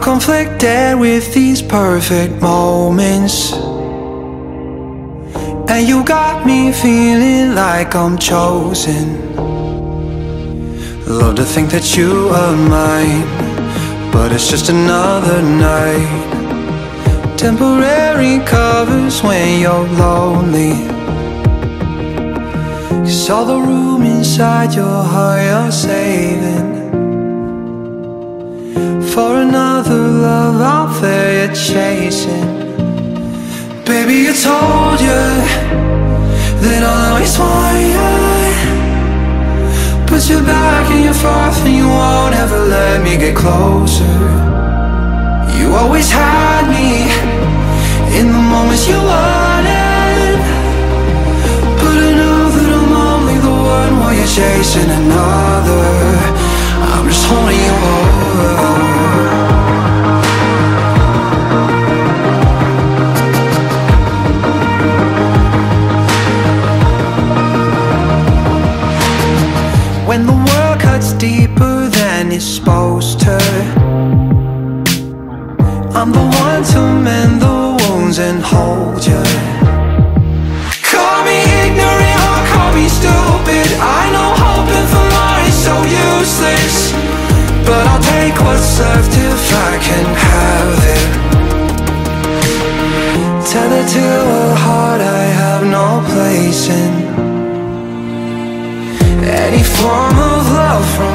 conflicted with these perfect moments. And you got me feeling like I'm chosen. Love to think that you are mine, but it's just another night. Temporary covers when you're lonely. Cause all the room inside your heart you're saving. For another love out there you're chasing. Baby, I told you That I'll always want you Put your back and your forth And you won't ever let me get closer. You always had me In the moments you wanted. But I know that I'm only the one While you're chasing another the world cuts deeper than it's supposed to. I'm the one to mend the wounds and hold you Call me ignorant or call me stupid. I know hoping for more is so useless. But I'll take what's left if I can have it. Tell it to a heart I have no place in form of love from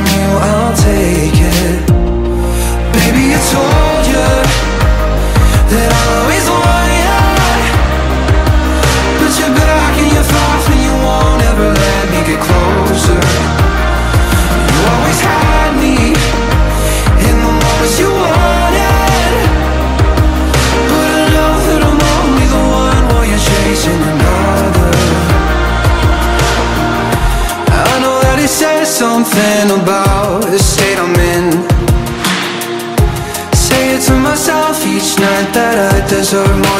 something about the state I'm in. Say it to myself each night that I deserve more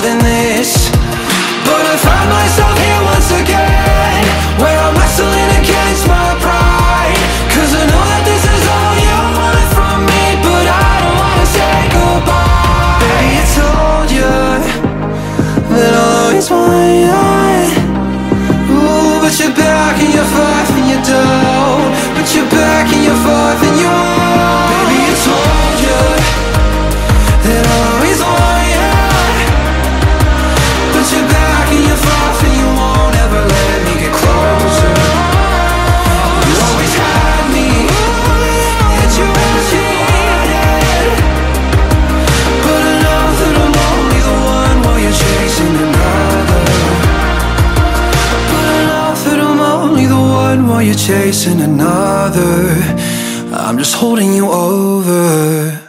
you're chasing another. I'm just holding you over